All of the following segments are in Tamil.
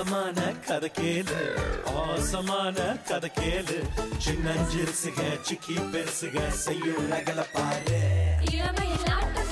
மாசமான கதை கேளு. ஆசமான கதை கேளு. சின்னஞ்சிறுசுக சிக்கி பெருசுக செய்யும் ரகல பாரு. இளமையில் நாட்டம்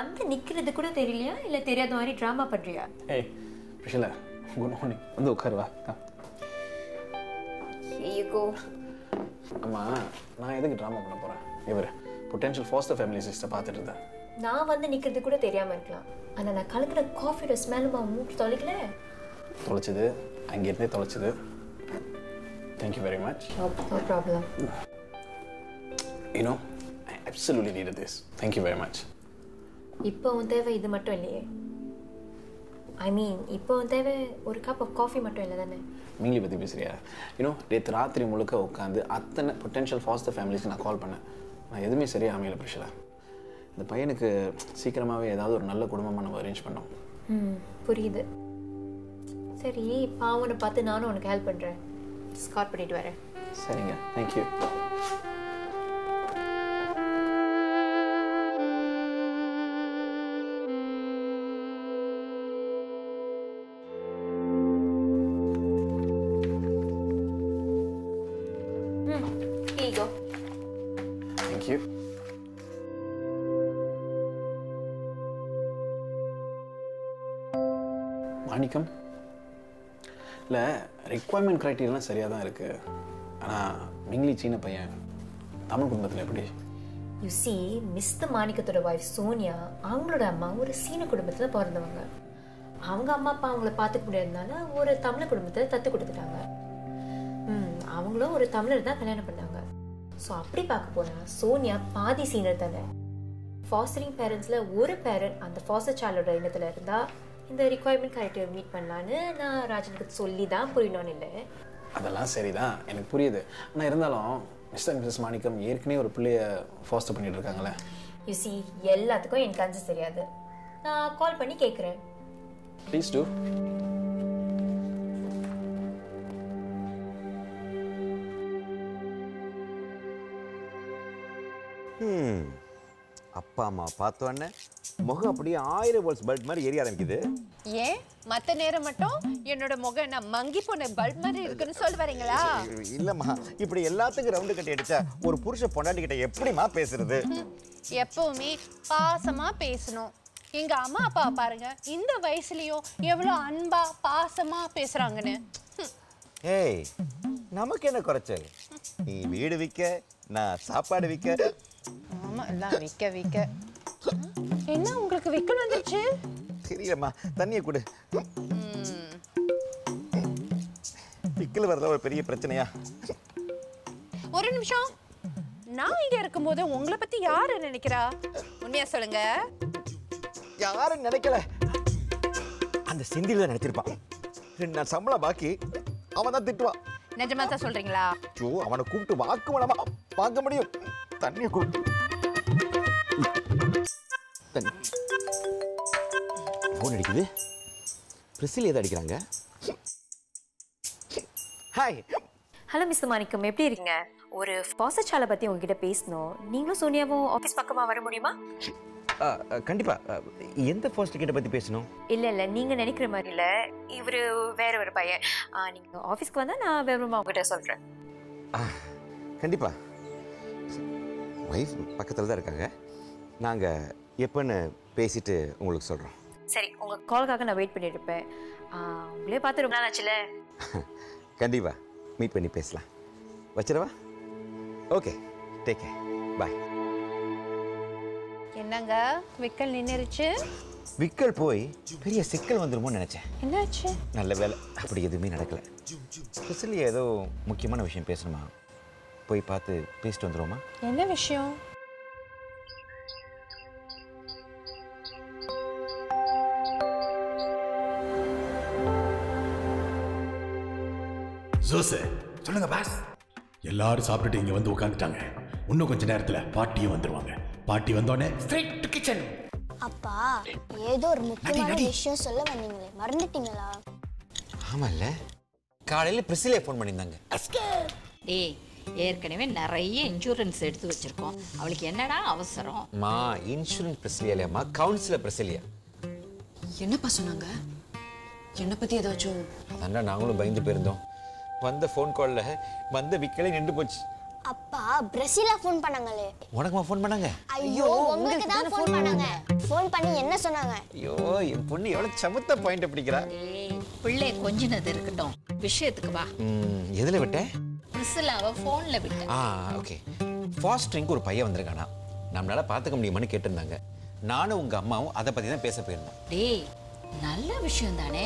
வந்து நிக்கிறது கூட தெரியலையா? இல்ல தெரியாத மாதிரி ட்ராமா பண்றியா? ஏய் பிரிஷிலா குட் மார்னிங் வந்து உட்காரு வா ஐயோ அம்மா நான் எதுக்கு ட்ராமா பண்ண போகிறேன் இவர் பொட்டென்ஷியல் ஃபாஸ்டர் ஃபேமிலி சிஸ்டர் பார்த்துட்டு இருந்தேன். நான் வந்து நிக்கிறது கூட தெரியாம இருக்கலாம். ஆனா நான் கலக்கிற காஃபியோட ஸ்மெல் மூக்கு தொலைக்கல. தொலைச்சது. அங்கேருந்தே தொலைச்சது. Thank you very much no problem you know I absolutely need this thank you very much இப்போ உன் தேவை இது மட்டும் இல்லையே? ஐ மீன் இப்போ தேவை ஒரு கப் ஆஃப் காஃபி மட்டும் இல்லை தானே? மிங்கிலி பற்றி பேசுறியா? யூனோ நேற்று ராத்திரி முழுக்க உட்காந்து அத்தனை பொட்டென்ஷியல் ஃபாஸ்டர் ஃபேமிலிஸ்க்கு நான் கால் பண்ணேன். நான் எதுவுமே சரியாக அமையல பிரிஷலா இந்த பையனுக்கு சீக்கிரமாகவே ஏதாவது ஒரு நல்ல குடும்பமாக நம்ம அரேஞ்ச் பண்ணோம். ம் புரியுது. சரி பாவனை பார்த்து நானும் உனக்கு ஹெல்ப் பண்ணுறேன் ஸ்காட் பண்ணிட்டு வரேன். சரிங்க தேங்க்யூ ரெக்குவயர்மெண்ட் க்ரைட்டீரியெல்லாம் சரியாக தான் இருக்குது ஆனால் மிங்லி சீன பையன் தமிழ் குடும்பத்தில் எப்படி? யூ சி மிஸ்டர் மாணிக்கத்தோட ஒய்ஃப் சோனியா அவங்களோட அம்மா ஒரு சீன குடும்பத்தில் பிறந்தவங்க. அவங்க அம்மா அப்பா அவங்கள பார்த்துக்க முடியாதனால ஒரு தமிழ் குடும்பத்தில் தத்து கொடுத்துட்டாங்க. அவங்களும் ஒரு தமிழர் தான் கல்யாணம் பண்ணாங்க. ஸோ அப்படி பார்க்க போனா சோனியா பாதி சீனர் தானே ஃபாஸ்டரிங் பேரண்ட்ஸில் ஒரு பேரண்ட் அந்த ஃபாஸ்டர் சைல்டோட இனத்தில் இருந்தால் இந்த ரிக்குவயர்மெண்ட் கரெக்டாக மீட் பண்ணலான்னு நான் ராஜனுக்கு சொல்லி தான் புரியணும்னு இல்லை. அதெல்லாம் சரிதான். எனக்கு புரியுது. ஆனால் இருந்தாலும் மிஸ்டர் மிஸ்ஸஸ் மாணிக்கம் ஏற்கனவே ஒரு பிள்ளைய ஃபாஸ்டர் பண்ணிட்டு இருக்காங்களே. யூ சி எல்லாத்துக்கும் எனக்கு கன்சஸ் தெரியாது. நான் கால் பண்ணி கேட்குறேன் ப்ளீஸ் டூ ம் அப்பா அம்மா பார்த்தோன்னே முகம் அப்படியே ஆயிரம் வோல்ட்ஸ் பல்ப் மாதிரி எரிய ஆரம்பிக்குது. ஏன்? மத்த நேரம் மட்டும் என்னோட முகம் என்ன மங்கி போன பல்ப் மாதிரி இருக்குன்னு சொல்ல வரீங்களா? இல்லம்மா இப்படி எல்லாத்துக்கும் ரவுண்டு கட்டி அடிச்சா ஒரு புருஷ பொண்டாட்டி கிட்ட எப்படிம்மா பேசுறது? எப்பவுமே பாசமா பேசணும். எங்க அம்மா அப்பா பாருங்க இந்த வயசுலயும் எவ்வளவு அன்பா பாசமா பேசுறாங்கன்னு. ஏய் நமக்கு என்ன குறைச்சல்? நீ வீடு விற்க நான் சாப்பாடு விற்க ஆமா எல்லாம் விக்க விக்க. என்ன உங்களுக்கு விக்கல் வந்துருச்சு? தெரியலம்மா தண்ணியை கொடு. விக்கல் வரல ஒரு பெரிய பிரச்சனையா? ஒரு நிமிஷம். நான் இங்க இருக்கும்போது உங்களை பத்தி யாரு நினைக்கிறா? உண்மையா சொல்லுங்க. யாரும் நினைக்கல? அந்த செந்தில நினைச்சிருப்பான் ரெண்டு நாள் சம்பளம் பாக்கி அவன் தான் திட்டுவான். நிஜமா தான் சொல்றீங்களா? ஐயோ அவனை கூப்பிட்டு வாக்கு மூலமா பார்க்க முடியும். தண்ணியை கூப்பிட்டு தண்ணி. ஃபோன் அடிக்குது. பிரசில் எதை அடிக்கிறாங்க. ஹாய் ஹலோ மிஸ்டர் மாணிக்கம் எப்படி இருக்கீங்க? ஒரு பாசச்சாலை பற்றி உங்ககிட்ட பேசணும். நீங்களும் சோனியாவும் ஆஃபீஸ் பக்கமாக வர முடியுமா? கண்டிப்பா. எந்த ஃபர்ஸ்ட் கிட்ட பத்தி பேசணும்? இல்லை இல்லை. நீங்கள் நினைக்கிற மாதிரி இல்லை. இவர் வேற ஒரு பையன். நீங்கள் ஆஃபீஸ்க்கு வந்தால் நான் வேறுமா உங்ககிட்ட சொல்கிறேன் ஆ, கண்டிப்பா. ஒய்ஃப் பக்கத்தில் தான் இருக்காங்க. நாங்கள் எப்போன்னு பேசிட்டு உங்களுக்கு சொல்கிறோம் சரி உங்கள் கால்க்காக நான் வெயிட் பண்ணிட்டு இருப்பேன். உங்களே பார்த்து ரொம்ப நாள் ஆச்சுல. கண்டிப்பா மீட் பண்ணி பேசலாம். வச்சிடவா? ஓகே டேக் கேர் பாய் என்னங்க விக்கல் நின்னுருச்சு? விக்கல் போய் பெரிய சிக்கல் வந்துருமோன்னு நினச்சேன். என்னாச்சு? நல்ல வேலை அப்படி எதுவுமே நடக்கல. சிசிலி ஏதோ முக்கியமான விஷயம் பேசணுமா? போய் பார்த்து பேசிட்டு வந்துருவோமா? என்ன விஷயம்? ஜோசு சொல்லுங்க பாஸ் எல்லாரும் சாப்பிட்டுட்டு இங்க வந்து உட்காந்துட்டாங்க இன்னும் கொஞ்ச நேரத்துல பாட்டியும் வந்துருவாங்க. பாட்டி வந்தோடனே ஸ்ட்ரைட் டு கிச்சன் அப்பா ஏதோ ஒரு முக்கியமான விஷயம் சொல்ல வந்தீங்களே. மறந்துட்டீங்களா? ஆமாம்ல காலையில் பிரிசிலே ஃபோன் பண்ணியிருந்தாங்க. டேய் ஏற்கனவே நிறைய இன்சூரன்ஸ் எடுத்து வச்சிருக்கோம். அவளுக்கு என்னடா அவசரம்? மா இன்சூரன்ஸ் பிரசிலியா இல்லையாம்மா கவுன்சிலர் பிரசிலியா என்னப்பா சொன்னாங்க? என்னை பத்தி ஏதாச்சும்? அதான்டா நாங்களும் பயந்து போயிருந்தோம். வந்த ஃபோன் காலில் வந்த விக்கலே நின்று போச்சு. அப்பா பிரசீலா ஃபோன் பண்ணாங்களே. உனக்குமா ஃபோன் பண்ணாங்க? ஐயோ உங்களுக்கு தான் ஃபோன் பண்ணாங்க. ஃபோன் பண்ணி என்ன சொன்னாங்க? ஐயோ என் பொண்ணு எவ்வளோ சமத்த பாயிண்ட் பிடிக்கிறா. பிள்ளை கொஞ்சினது இருக்கட்டும். விஷயத்துக்கு வா. ம், எதுல விட்டேன்? பிரிசிலாவை ஃபோன்ல விட்ட ஆ ஓகே ஃபாஸ்ட்ரிங்க்கு ஒரு பையன் வந்திருக்கானா? நம்மளால பார்த்துக்க முடியுமான்னு கேட்டிருந்தாங்க. நானும் உங்க அம்மாவும் அதை பத்தி தான் பேச போயிருந்தோம். டேய் நல்ல விஷயம் தானே.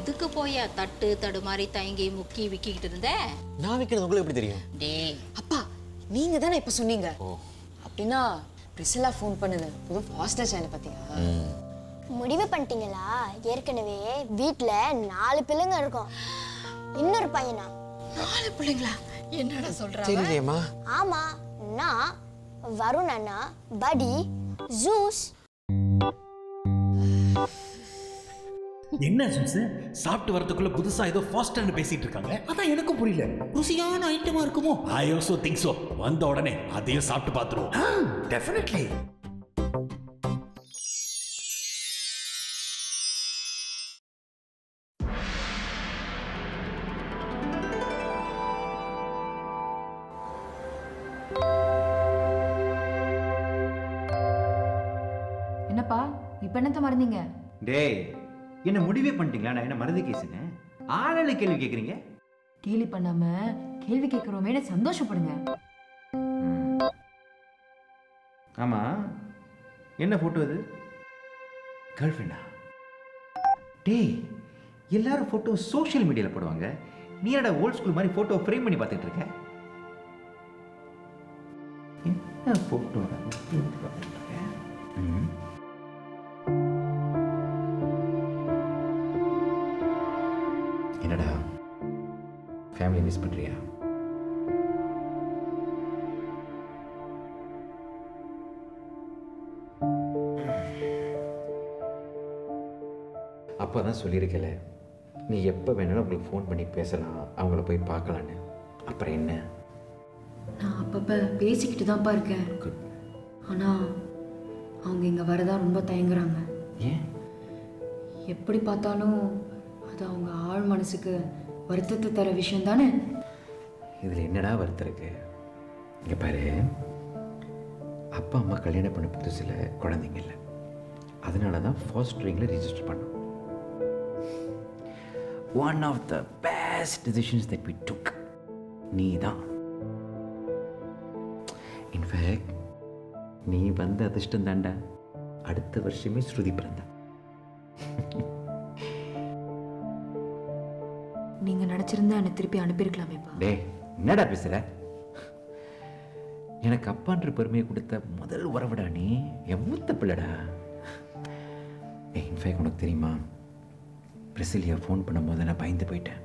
இதுக்கு போயா தட்டு தடுமாறி தயங்கி முக்கி விக்கிக்கிட்டு இருந்த? நான் வைக்கிறது உங்களுக்கு எப்படி தெரியும்? டேய். அப்பா நீங்க தானே இப்ப சொன்னீங்க? அப்படின்னா பிரிசிலா ஃபோன் பண்ணுது. புது ஃபாஸ்டர் சேனல் பாத்தியா? முடிவு பண்ணிட்டீங்களா? ஏற்கனவே வீட்ல நாலு பிள்ளைங்க இருக்கும். இன்னொரு பையனா? நாலு பிள்ளைங்களா? என்னடா சொல்ற தெரியலையேம்மா ஆமா நான் வருண் அண்ணா படி ஜூஸ். என்ன ஜூஸ்? சாப்பிட்டு வரதுக்குள்ள புதுசா ஏதோ ஃபாஸ்டர்னு பேசிட்டு இருக்காங்க. அதான் எனக்கும் புரியல. ருசியான ஐட்டமா இருக்குமோ? ஐ ஆல்சோ திங்க் சோ வந்த உடனே அதையும் சாப்பிட்டு பார்த்துருவோம். டெஃபினெட்லி என்னப்பா இப்ப என்னத்த மறந்தீங்க? டேய் என்ன முடிவே பண்ணிட்டீங்களா நான் என்ன மறந்து கேசுங்க ஆளாளு கேள்வி கேட்குறீங்க கேலி பண்ணாம கேள்வி கேட்கிறோமேனு சந்தோஷப்படுங்க? ஆமாம் என்ன ஃபோட்டோ இது கேர்ள் ஃப்ரெண்டா டேய் எல்லாரும் ஃபோட்டோ சோஷியல் மீடியாவில் போடுவாங்க. நீ என்னடா ஓல்ட் ஸ்கூல் மாதிரி ஃபோட்டோ ஃப்ரேம் பண்ணி பார்த்துட்டு இருக்க? என்ன ஃபோட்டோ ஃபேமிலி மிஸ் பண்ணுறியா அப்போ தான் சொல்லியிருக்கல நீ எப்போ வேணாலும் உங்களுக்கு ஃபோன் பண்ணி பேசலாம் அவங்கள போய் பார்க்கலான்னு. அப்புறம் என்ன? நான் அப்பப்ப பேசிக்கிட்டு தான்ப்பா இருக்கேன். ஆனா அவங்க இங்க வரதா ரொம்ப தயங்குறாங்க. ஏன்? எப்படி பார்த்தாலும் அது அவங்க ஆழ் மனசுக்கு வருத்தத்தை தர விஷயம் தானே இதில் என்னடா வருத்தம் இருக்கு? இங்கே பாரு. அப்பா அம்மா கல்யாணம் பண்ண புதுசில் குழந்தைங்க இல்லை. அதனால தான் ஃபாஸ்டரிங்கில் ரிஜிஸ்டர் பண்ணோம். One of the best decisions that we took நீ தான் இன்ஃபேக்ட் நீ வந்த அதிர்ஷ்டம் தாண்டா அடுத்த வருஷமே ஸ்ருதி பிறந்தா. நீங்க நினைச்சிருந்தா என்னை திருப்பி அனுப்பியிருக்கலாமேப்பா டேய் என்னடா பேசுற? எனக்கு அப்பான்ற பெருமையை கொடுத்த முதல் உறவுடா நீ. என் மூத்த பிள்ளைடா. இன்ஃபேக்ட் உனக்கு தெரியுமா? பிரசிலியா ஃபோன் பண்ணும்போது நான் பயந்து போயிட்டேன்.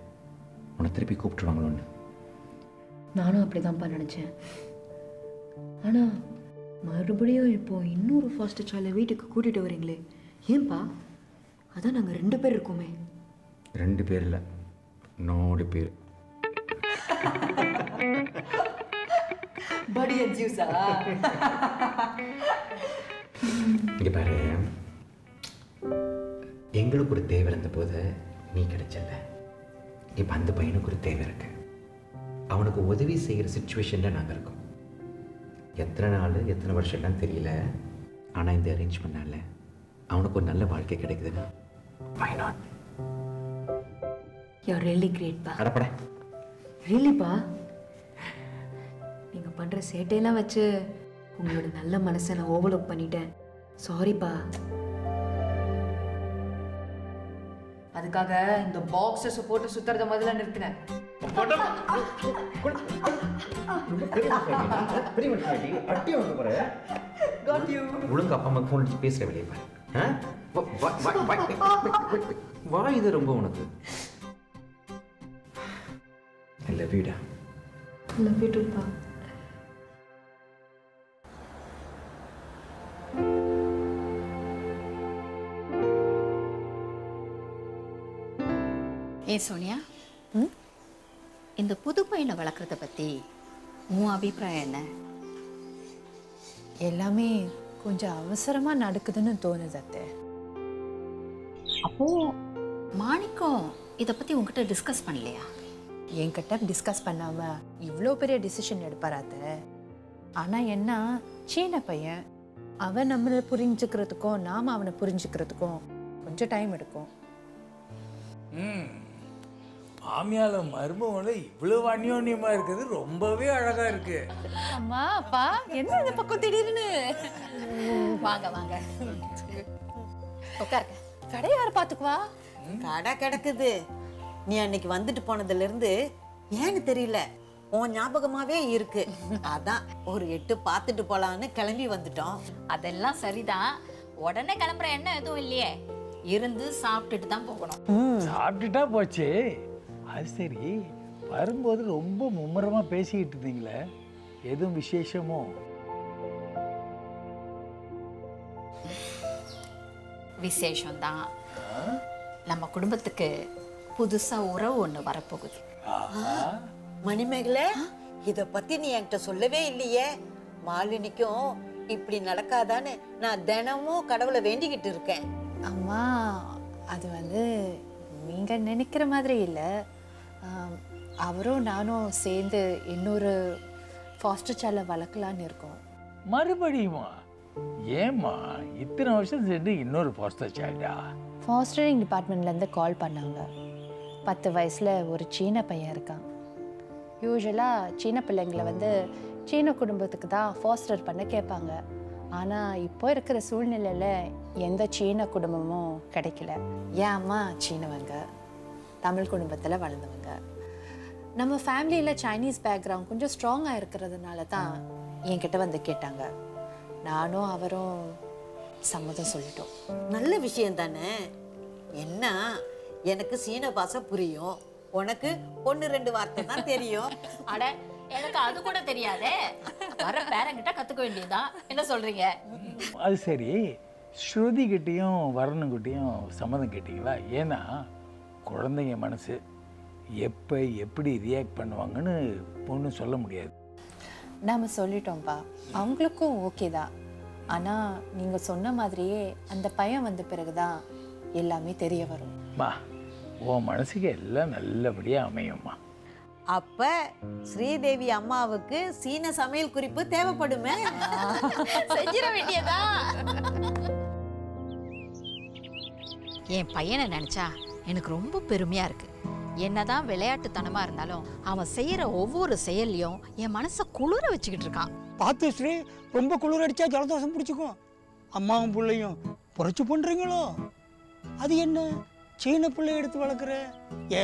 உன்னை திருப்பி கூப்பிட்டுருவாங்களோன்னு. நானும் அப்படிதான்ப்பா நினைச்சேன். ஆனா மறுபடியும் இப்போ இன்னொரு ஃபாஸ்ட் சைல்டை வீட்டுக்கு கூட்டிட்டு வரீங்களே. ஏன்பா? அதான் நாங்க ரெண்டு பேர் இருக்கோமே. ரெண்டு பேர் இல்லை. நோடு பேர். படி ஜூஸா இங்கே பாரு. எங்களுக்கு ஒரு தேவை இருந்த போது நீ கிடைச்சல இப்போ அந்த பையனுக்கு ஒரு தேவை இருக்கு. அவனுக்கு உதவி செய்கிற சுச்சுவேஷனில் நாங்கள் இருக்கோம். எத்தனை நாள் எத்தனை வருஷம்லாம் தெரியல. ஆனால் இந்த அரேஞ்ச் பண்ணால அவனுக்கு ஒரு நல்ல வாழ்க்கை கிடைக்குதுன்னா. Why not? யூஆர் ரியலி கிரேட்பா அடப்பட. ரியலிப்பா நீங்கள் பண்ணுற சேட்டையெல்லாம் வச்சு உங்களோட நல்ல மனசை நான் ஓவர்லுக் பண்ணிட்டேன். சாரிப்பா அதுக்காக இந்த பாக்ஸை போட்டு சுத்துறத முதல்ல நிறுத்தினேன். ஒழுங்கு அப்பா அம்மா ஃபோன் பேசுகிற வெளியே பாரு. வா இது ரொம்ப உனக்கு. இல்லை வீடா? லவ் யூ டூப்பா ஏ சோனியா? இந்த புது பையனை வளர்க்குறத பற்றி உன் அபிப்பிராயம் என்ன? எல்லாமே கொஞ்சம் அவசரமா நடக்குதுன்னு தோணுது அத்தை. அப்போ மாணிக்கம் இதை பற்றி உங்ககிட்ட டிஸ்கஸ் பண்ணலையா? என்கிட்ட டிஸ்கஸ் பண்ணாம இவ்வளோ பெரிய டிசிஷன் எடுப்பார் அத்தை ஆனா என்ன சீன பையன் அவன் நம்மளை புரிஞ்சுக்கிறதுக்கும் நாம அவனை புரிஞ்சுக்கிறதுக்கும் கொஞ்சம் டைம் எடுக்கும். ம். மாமியால மருமகளை இவ்வளவு அந்யோன்யமா இருக்குது ரொம்பவே அழகா இருக்கு. அம்மா அப்பா என்ன இந்த பக்கம் திடீர்னு? வாங்க வாங்க. உட்காருங்க. கடை யார் பார்த்துக்குவா கடை கிடக்குது. நீ அன்னைக்கு வந்துட்டு போனதுல இருந்து ஏன்னு தெரியல? உன் ஞாபகமாவே இருக்கு. அதான் ஒரு எட்டு பார்த்துட்டு போலான்னு கிளம்பி வந்துட்டோம். அதெல்லாம் சரிதான். உடனே கிளம்புற எண்ணம் எதுவும் இல்லையே. இருந்து சாப்பிட்டுட்டு தான் போகணும். சாப்பிட்டுட்டா போச்சு. அது சரி. வரும்போது ரொம்ப மும்முரமா பேசிக்கிட்டு இருந்தீங்களே. எதுவும் விசேஷமோ? விசேஷம்தான். நம்ம குடும்பத்துக்கு புதுசா உறவு ஒண்ணு வரப்போகுது. மணிமேகலை இத பத்தி நீ என்கிட்ட சொல்லவே இல்லையே. மாலினிக்கும் இப்படி நடக்காதான்னு நான் தினமும் கடவுளை வேண்டிக்கிட்டு இருக்கேன். அம்மா அது வந்து நீங்க நினைக்கிற மாதிரி இல்லை. அவரும் நானும் சேர்ந்து இன்னொரு ஃபாஸ்டர் சைல்டை வளர்க்கலான்னு இருக்கோம். மறுபடியுமா ஏம்மா இத்தனை வருஷம் சேர்ந்து இன்னொரு பாஸ்டர் சைல்டா ஃபாஸ்டரிங் டிபார்ட்மெண்ட்லேருந்து கால் பண்ணாங்க. பத்து வயசில் ஒரு சீன பையன் இருக்கான். யூஸ்வலாக சீன பிள்ளைங்களை வந்து சீன குடும்பத்துக்கு தான் ஃபாஸ்டர் பண்ண கேட்பாங்க. ஆனால் இப்போ இருக்கிற சூழ்நிலையில் எந்த சீன குடும்பமும் கிடைக்கல. என் அம்மா சீனவங்க? தமிழ் குடும்பத்தில் வளர்ந்தவங்க. நம்ம ஃபேமிலியில் சைனீஸ் பேக்ரவுண்ட் கொஞ்சம் ஸ்ட்ராங்காக இருக்கிறதுனால தான் என்கிட்ட வந்து கேட்டாங்க. நானும் அவரும் சம்மதம் சொல்லிட்டோம். நல்ல விஷயம் தானே? என்ன? எனக்கு சீன பாஷை புரியும். உனக்கு ஒன்று ரெண்டு வார்த்தை தான் தெரியும். அட எனக்கு அது கூட தெரியாதே. வர பேரங்கிட்ட கத்துக்க வேண்டியதுதான். என்ன சொல்றீங்க? அது சரி. ஸ்ருதி கிட்டேயும் வரணுங்கிட்டையும் சம்மதம் கேட்டீங்களா? ஏன்னா குழந்தைங்க மனசு எப்போ எப்படி ரியாக்ட் பண்ணுவாங்கன்னு ஒன்றும் சொல்ல முடியாது. நாம் சொல்லிட்டோம்ப்பா அவங்களுக்கும் ஓகே தான். ஆனால் நீங்கள் சொன்ன மாதிரியே அந்த பையன் வந்த பிறகு தான் எல்லாமே தெரிய வரும். மா உன் மனசுக்கு எல்லாம் நல்லபடியாக அமையும்மா. அப்ப ஸ்ரீதேவி அம்மாவுக்கு சீன சமையல் குறிப்பு தேவைப்படுமே? செஞ்சிட வேண்டியதா? என் பையனை நினைச்சா எனக்கு ரொம்ப பெருமையா இருக்கு. என்னதான் விளையாட்டுத்தனமா இருந்தாலும் அவன் செய்யற ஒவ்வொரு செயல்லையும் என் மனசை குளிர வச்சுக்கிட்டு இருக்கான். பார்த்து ஸ்ரீ ரொம்ப குளிர் அடிச்சா ஜலதோஷம் பிடிச்சிக்கும். அம்மாவும் பிள்ளையும் புரட்சி பண்றீங்களோ? அது என்ன? சீன பிள்ளை எடுத்து வளர்க்குற? ஏ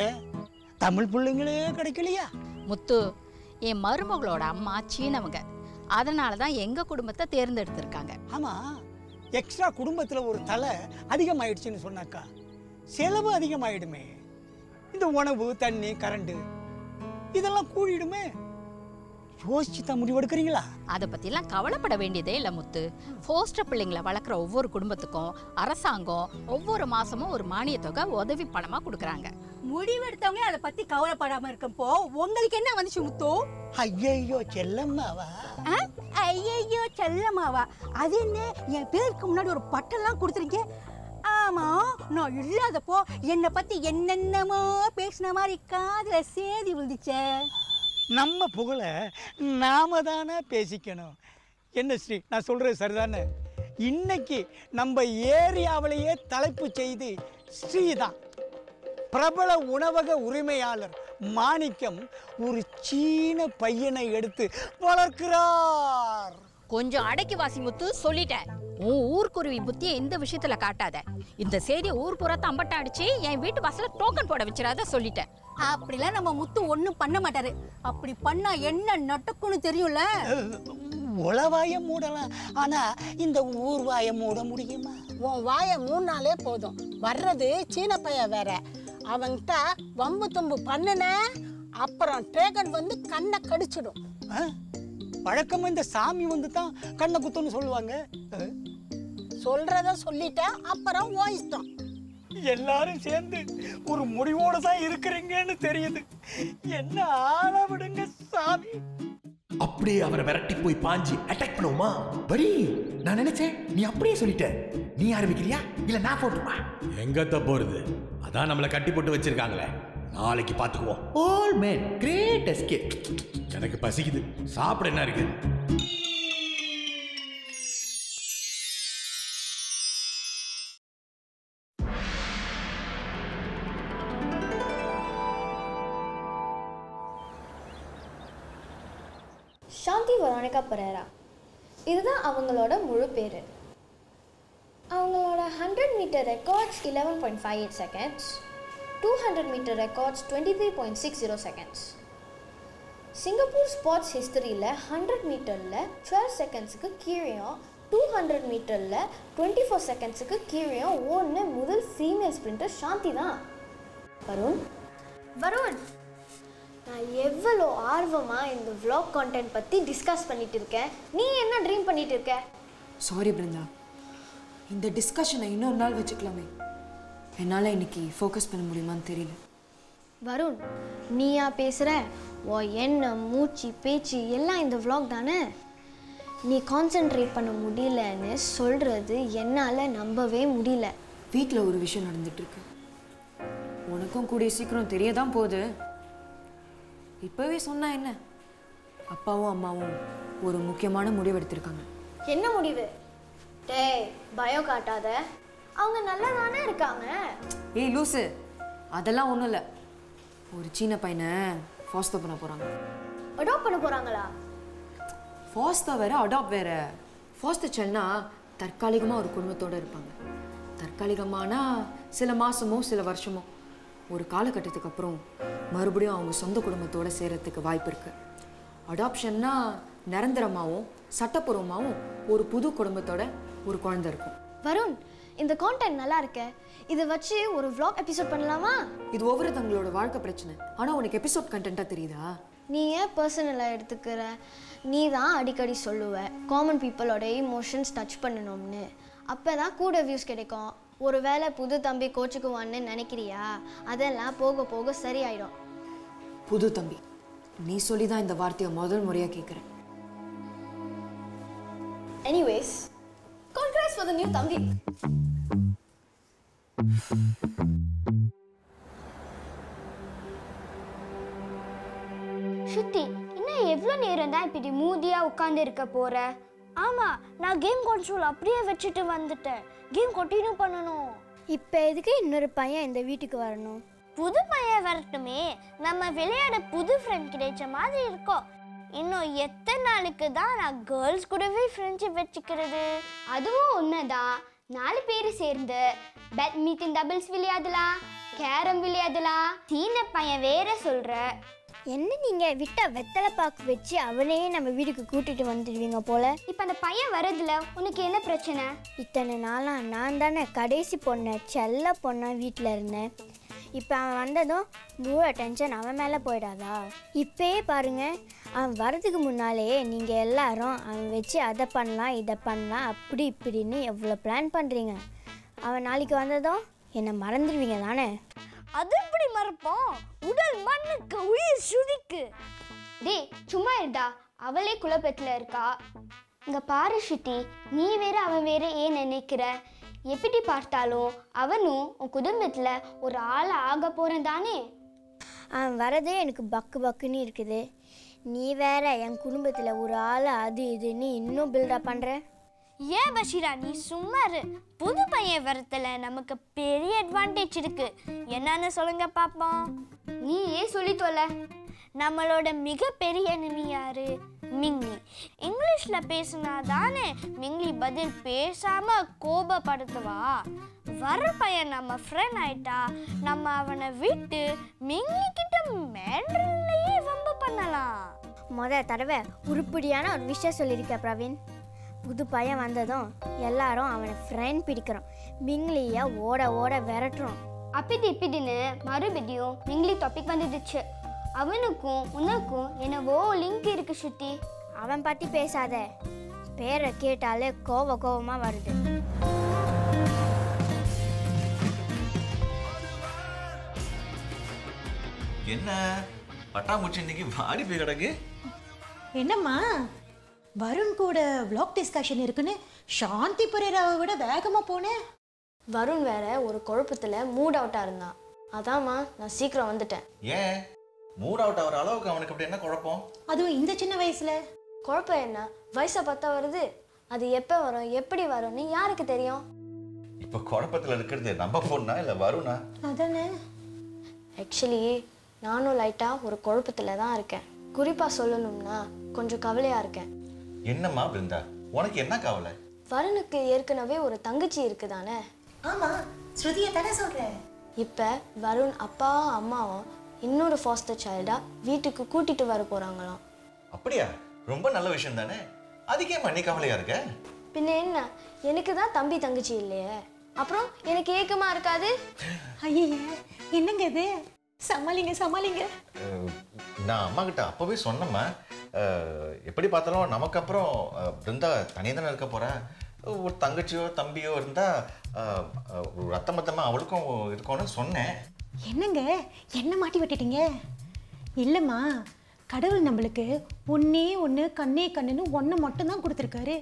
தமிழ் பிள்ளைங்களே கிடைக்கலையா? முத்து என் மருமகளோட அம்மா சீனவங்க. அதனால தான் எங்க குடும்பத்தை தேர்ந்தெடுத்திருக்காங்க. ஆமா எக்ஸ்ட்ரா குடும்பத்துல ஒரு தலை அதிகமாயிடுச்சுன்னு சொன்னாக்கா செலவு அதிகமாயிடுமே. இந்த உணவு தண்ணி கரண்ட் இதெல்லாம் கூடிடுமே. யோசிச்சு தான் முடிவெடுக்கிறீங்களா? அதை பற்றிலாம் கவலைப்பட வேண்டியதே இல்லை முத்து. ஃபோஸ்டர் பிள்ளைங்களை வளர்க்குற ஒவ்வொரு குடும்பத்துக்கும் அரசாங்கம் ஒவ்வொரு மாசமும் ஒரு மானிய தொகை உதவி பணமாக கொடுக்குறாங்க. முடிவெடுத்தவங்க அதை பத்தி கவலைப்படாம இருக்கப்போ உங்களுக்கு என்ன வந்துச்சு முத்து? ஐயையோ செல்லம்மாவா? ஐயோ செல்லமாவா அது என்ன? என் பேருக்கு முன்னாடி ஒரு பட்டெல்லாம் கொடுத்துருங்க ஆமா நான் இல்லாதப்போ என்னை பத்தி என்னென்னமோ பேசின மாதிரி காதுல சேதி விழுந்துச்சே. நம்ம புகழை நாம தானே பேசிக்கணும். என்ன ஸ்ரீ? நான் சொல்கிறது சரிதானே? இன்னைக்கு நம்ம ஏரியாவிலேயே தலைப்பு செய்தி ஸ்ரீ தான் பிரபல உணவக உரிமையாளர் மாணிக்கம் ஒரு சீன பையனை எடுத்து வளர்க்கிறார். கொஞ்சம் அடக்கி வாசி முத்து சொல்லிட்டேன் உன் ஊர்க்குருவி புத்தியை இந்த விஷயத்துல காட்டாத. இந்த செய்தியை ஊர் புறத்தை அம்பட்ட அடிச்சு என் வீட்டு வாசல டோக்கன் போட வச்சிடாத சொல்லிட்டேன் அப்படிலாம் நம்ம முத்து ஒன்றும் பண்ண மாட்டாரு. அப்படி பண்ணா என்ன நடக்கும்னு தெரியும்ல? உளவாய மூடலாம். ஆனா இந்த ஊர் வாய மூட முடியுமா? உன் வாயை மூணு போதும். வர்றது சீன பையன் வேற. அவன்கிட்ட வம்பு தும்பு பண்ணுன அப்புறம் டிரேகன் வந்து கண்ணை கடிச்சிடும். வழக்கமா இந்த சாமி வந்து தான் கண்ணை குத்துன்னு சொல்லுவாங்க. சொல்றத சொல்லிட்டேன் அப்புறம் ஓ இஷ்டம். எல்லாரும் சேர்ந்து ஒரு முடிவோட தான் இருக்கிறீங்கன்னு தெரியுது. என்ன ஆள விடுங்க சாமி. அப்படியே அவரை விரட்டி போய் பாஞ்சு அட்டாக் பண்ணுவோமா? பரி நான் நினைச்சேன் நீ அப்படியே சொல்லிட்ட. நீ ஆரம்பிக்கிறியா? இல்ல நான் போட்டுமா எங்கத்த போறது? அதான் நம்மளை கட்டி போட்டு வச்சிருக்காங்களே. நாளைக்கு பாத்துக்குவோம். ஆல் மேன் கிரேட் எஸ்கேப் எனக்கு பசிக்குது. சாப்பிட என்ன இருக்கு? பரேரா இதுதான் அவங்களோட முழு பேர். அவங்களோட hundred meter records eleven point five eight seconds two hundred meter records twenty three point six zero seconds Singapore sports ஹிஸ்டரியில் hundred மீட்டரில் டுவெல் செகண்ட்ஸுக்கு கீழேயும் டூ ஹண்ட்ரட் மீட்டரில் டுவெண்ட்டி ஃபோர் செகண்ட்ஸுக்கு கீழேயும் ஓடுன முதல் ஃபீமேல் ஸ்பிரிண்டர் சாந்தி தான். வருண். வருண். நான் எவ்வளோ ஆர்வமாக இந்த vlog content பற்றி டிஸ்கஸ் பண்ணிட்டு இருக்கேன். நீ என்ன ட்ரீம் பண்ணிட்டு இருக்க? சாரி பிருந்தா. இந்த டிஸ்கஷனை இன்னொரு நாள் வச்சுக்கலாமே. என்னால் இன்னைக்கு ஃபோக்கஸ் பண்ண முடியுமான்னு தெரியல. வருண் நீயா பேசுகிற ஓ எண்ணம் மூச்சு பேச்சு எல்லாம் இந்த vlog தானே? நீ கான்சென்ட்ரேட் பண்ண முடியலன்னு சொல்கிறது என்னால் நம்பவே முடியல. வீட்டில் ஒரு விஷயம் நடந்துட்டு இருக்கு. உனக்கும் கூடிய சீக்கிரம் தெரிய தான் போகுது. இப்போவே சொன்னா என்ன? அப்பாவும் அம்மாவும் ஒரு முக்கியமான முடிவு எடுத்திருக்காங்க. என்ன முடிவு? டேய் பயம் காட்டாத. அவங்க நல்லா தானே இருக்காங்க. ஏய் லூசு. அதெல்லாம் ஒன்றும் இல்லை. ஒரு சீன பையனை ஃபாஸ்தோ பண்ண போகிறாங்க அடாப்ட் பண்ண போகிறாங்களா ஃபாஸ்தா வேற அடாப்ட் வேற. ஃபாஸ்தோ செல்னா தற்காலிகமாக ஒரு குடும்பத்தோடு இருப்பாங்க. தற்காலிகமானா சில மாதமோ சில வருஷமோ. ஒரு காலகட்டத்துக்கு அப்புறம் மறுபடியும் அவங்க சொந்த குடும்பத்தோட சேரத்துக்கு வாய்ப்பு இருக்கு. அடாப்ஷன்னா நிரந்தரமாகவும் சட்டப்பூர்வமாகவும் ஒரு புது குடும்பத்தோட ஒரு குழந்தை இருக்கும். வருண் இந்த கான்டென்ட் நல்லா இருக்கே. இதை வச்சு ஒரு vlog எபிசோட் பண்ணலாமா? இது ஒவ்வொருத்தவங்களோட வாழ்க்கை பிரச்சனை. ஆனால் உனக்கு எபிசோட் கண்டென்ட்டாக தெரியுதா? நீ ஏன் பர்சனலாக எடுத்துக்கிற? நீ தான் அடிக்கடி சொல்லுவ காமன் பீப்புளோட இமோஷன்ஸ் டச் பண்ணணும்னு. அப்போ தான் கூட வியூஸ் கிடைக்கும். ஒருவேளை புது தம்பி கோச்சுக்குவான்னு நினைக்கிறியா? அதெல்லாம் போக போக சரியாயிடும். புது தம்பி நீ சொல்லி தான் இந்த வார்த்தையை முதல் முறையாக கேட்குறேன் anyways congrats for the new தம்பி. ஸ்ருதி இன்னும் எவ்வளோ நேரம் தான் இப்படி மூதியாக உட்காந்து இருக்க போற? ஆமாம் நான் கேம் கன்சோல் அப்படியே வச்சுட்டு வந்துட்டேன். கேம் கண்டினியூ பண்ணணும். இப்போ எதுக்கு இன்னொரு பையன் இந்த வீட்டுக்கு வரணும்? புது பையன் வரட்டுமே. நம்ம விளையாட புது ஃப்ரெண்ட் கிடைச்ச மாதிரி இருக்கோம். இன்னும் எத்தனை நாளுக்கு தான் நான் கேர்ள்ஸ் கூடவே ஃப்ரெண்ட்ஷிப் வச்சுக்கிறது? அதுவும் ஒன்றுதான் நாலு பேர் சேர்ந்து பேட்மிண்டன் டபுள்ஸ் விளையாடலாம் கேரம் விளையாடலாம். சீன பையன் வேற சொல்ற. என்ன நீங்க விட்ட வெத்தலை பாக்கு வச்சு அவனையே நம்ம வீட்டுக்கு கூட்டிட்டு வந்துடுவீங்க போல? இப்ப அந்த பையன் வரதுல உனக்கு என்ன பிரச்சனை? இத்தனை நாளா நான் தானே கடைசி பொண்ணு செல்ல பொண்ணா வீட்டில் இருந்தேன். இப்போ அவன் வந்ததும் முழு டென்ஷன் அவன் மேலே போயிடாதா? இப்பயே பாருங்க அவன் வரதுக்கு முன்னாலே நீங்கள் எல்லாரும் அவன் வச்சு அதை பண்ணலாம் இதை பண்ணலாம் அப்படி இப்படின்னு எவ்வளோ பிளான் பண்ணுறீங்க அவன் நாளைக்கு வந்ததும் என்னை மறந்துடுவீங்க தானே? அது எப்படி மறப்போம்? உடல் மண்ணுக்கு உயிர் சுதிக்கு டேய் சும்மா இருடா. அவளே குழப்பத்தில் இருக்கா. இங்க பாரு ஸ்ருதி நீ வேற அவன் வேற ஏன் நினைக்கிற? எப்படி பார்த்தாலும் அவனும் உன் குடும்பத்தில் ஒரு ஆள் ஆக போறேன் தானே? அவன் வரதே எனக்கு பக்கு பக்குன்னு இருக்குது. நீ வேற என் குடும்பத்தில் ஒரு ஆள் அது இதுன்னு இன்னும் பில்டப் பண்ணுற ஏன் பஷீரா நீ சும்மா இரு. புது பையன் வரத்துல நமக்கு பெரிய அட்வான்டேஜ் இருக்கு. என்னன்னு சொல்லுங்க பாப்போம். நீ ஏன் சொல்லி தொல நம்மளோட மிகப்பெரிய enemy யாரு? மிங்லி இங்கிலீஷ்ல பேசினா தானே மிங்லி பதில் பேசாம கோபப்படுத்துவா? வர பையன் நம்ம ஃப்ரெண்ட் ஆயிட்டா நம்ம அவனை விட்டு மிங்லி கிட்ட மேண்டர்லயே வம்பு பண்ணலாம். முத தடவை உருப்படியான ஒரு விஷயம் சொல்லியிருக்க பிரவீன். புது பையன் வந்ததும் எல்லாரும் அவனை ஃப்ரெண்ட் பிடிக்கிறோம். மிங்லியை ஓட ஓட விரட்டுறோம். அப்படி இப்படின்னு மறுபடியும் மிங்லி டாபிக் வந்துடுச்சு. அவனுக்கும் உனக்கும் என்னவோ லிங்க் இருக்கு சுத்தி அவன் பற்றி பேசாத. பேரை கேட்டாலே கோவ கோவமாக வருது. என்ன? பட்டாம்பூச்சி இன்னைக்கு வாடி போய் கிடக்கு. என்னம்மா? வருண் கூட vlog டிஸ்கஷன் இருக்குன்னு சாந்தி பரேராவை விட வேகமா போனேன் வருண் வேற ஒரு குழப்பத்துல மூட் அவுட்டா இருந்தான். அதாம்மா நான் சீக்கிரம் வந்துட்டேன். ஏன்? மூட் அவுட் ஆகிற அளவுக்கு அவனுக்கு அப்படி என்ன குழப்பம்? அதுவும் இந்த சின்ன வயசுல. குழப்பம் என்ன? வயசை பார்த்தா வருது. அது எப்போ வரும் எப்படி வரும்னு யாருக்கு தெரியும்? இப்போ குழப்பத்தில் இருக்கிறது நம்ம பொண்ணா இல்லை வருணா? அதானே. ஆக்சுவலி நானும் லைட்டாக ஒரு குழப்பத்தில் தான் இருக்கேன். குறிப்பாக சொல்லணும்னா கொஞ்சம் கவலையாக இருக்கேன். என்னம்மா பிருந்தா? உனக்கு என்ன கவலை? வருணுக்கு ஏற்கனவே ஒரு தங்கச்சி இருக்குதானே? ஆமா ஸ்ருதியை தானே சொல்றேன். இப்போ வருண் அப்பாவும் அம்மாவும் இன்னொரு ஃபாஸ்டர் சைல்டாக வீட்டுக்கு கூட்டிட்டு வர போகிறாங்களாம் அப்படியா? ரொம்ப நல்ல விஷயம் தானே? அதுக்கே நீ கவலையா இருக்க? பின்ன என்ன? எனக்கு தான் தம்பி தங்கச்சி இல்லையே. அப்புறம் எனக்கு ஏக்கமாக இருக்காது? ஐயே என்னங்க இது? சமாளிங்க சமாளிங்க. நான் அம்மா கிட்ட அப்பவே சொன்னேம்மா. எப்படி பார்த்தாலும் நமக்கு அப்புறம் பிருந்தா தனியாக தானே இருக்க போறா? ஒரு தங்கச்சியோ தம்பியோ இருந்தா அஹ், அஹ், ஒரு ரத்த மத்தமாக அவளுக்கும் இருக்கும்னு சொன்னேன். என்னங்க? என்ன மாட்டி விட்டுட்டீங்க? இல்லைம்மா கடவுள் நம்மளுக்கு ஒன்னே ஒன்று கண்ணே கண்ணுன்னு ஒன்று மட்டும்தான் கொடுத்துருக்காரு.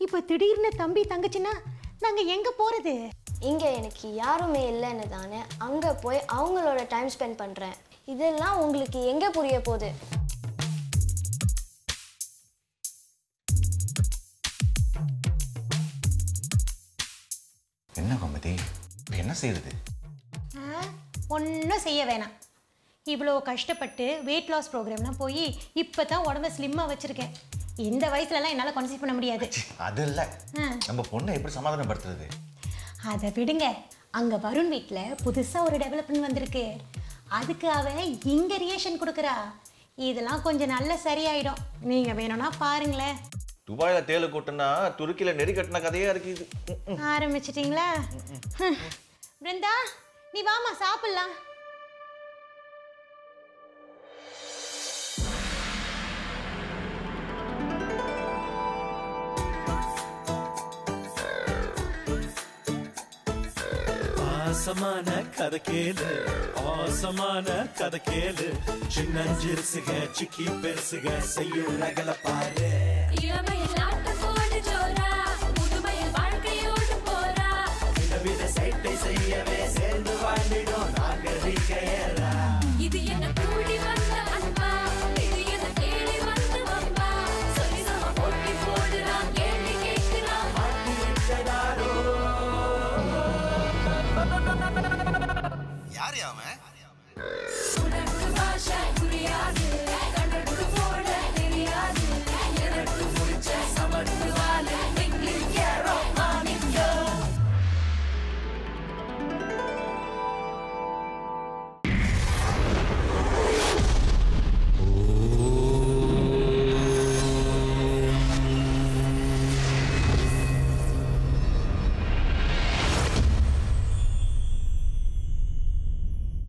இப்போ திடீர்னு தம்பி தங்கச்சின்னா நாங்கள் எங்கே போகிறது இங்கே எனக்கு யாருமே இல்லைன்னு தானே அங்கே போய் அவங்களோட டைம் ஸ்பெண்ட் பண்ணுறேன் இதெல்லாம் உங்களுக்கு எங்கே புரிய போகுது? என்ன கோமதி? என்ன செய்யறது ஒன்றும் செய்ய வேணாம். இவ்வளோ கஷ்டப்பட்டு வெயிட் லாஸ் ப்ரோக்ராம்லாம் போய் இப்போ தான் உடம்ப ஸ்லிம்மாக வச்சுருக்கேன். இந்த வயசுலலாம் என்னால் கன்சீவ் பண்ண முடியாது. அது இல்லை. நம்ம பொண்ணை எப்படி சமாதானப்படுத்துறது? அதை விடுங்க. அங்கே வருண் வீட்டில் புதுசாக ஒரு டெவலப்மெண்ட் வந்திருக்கு. அதுக்கு அவன் இங்கே ரியாக்ஷன் கொடுக்குறா. இதெல்லாம் கொஞ்சம் நல்ல சரியாயிடும். நீங்கள் வேணும்னா பாருங்களேன். துபாயில தேலு கூட்டுனா துருக்கியில நெறி கட்டின கதையா இருக்கு இது. ம், ம். ஆரம்பிச்சிட்டிங்களா. பிருந்தா நீ வாமா சாப்பிடலாம். பாசமான கதை கேளு. ஆசமான கதை கேளு. சின்னஞ்சிறுசுக சிக்கி பெருசுக செய்யும் ரகல பாரு. இளமையில் ஆட்டம் போடு ஜோரா. முதுமையில் வாழ்க்கையோடு போறா விதவித சைட்டை செய்யவே சேர்ந்து